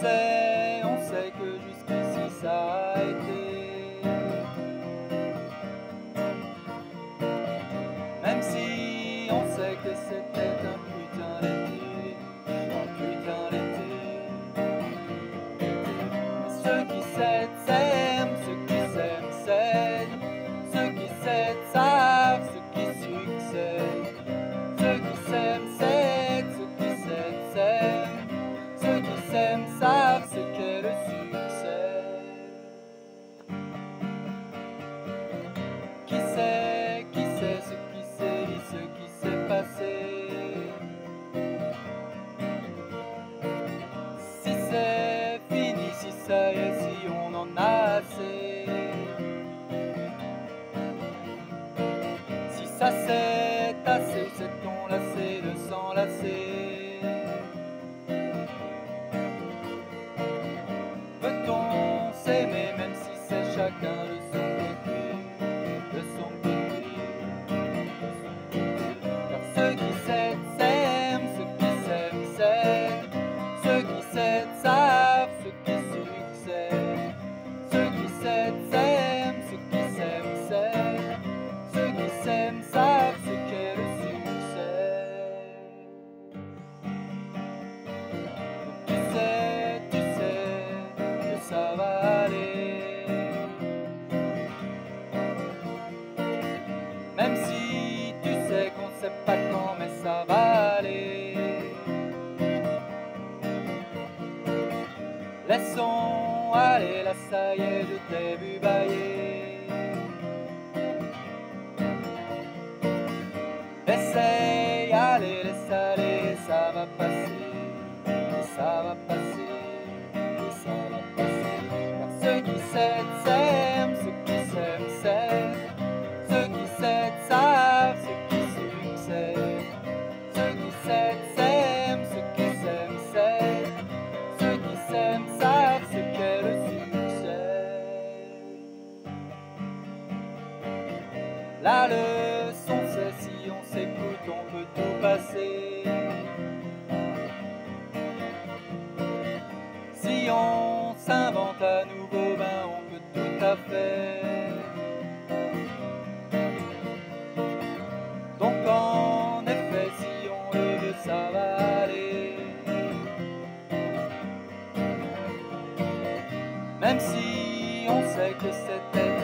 say lacet, tassé, c'est ton lacé, lassé. de s'enlacer Laissons aller, là ça y est, je t'ai vu bailler. Essaye, allez, laisse aller, ça va passer, ça va passer. leçon, c'est si on s'écoute, on peut tout passer. Si on s'invente à nouveau, ben on peut tout à fait. Donc en effet, si on le veut, ça va aller. Même si on sait que c'était